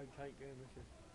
Okay, game, Richard.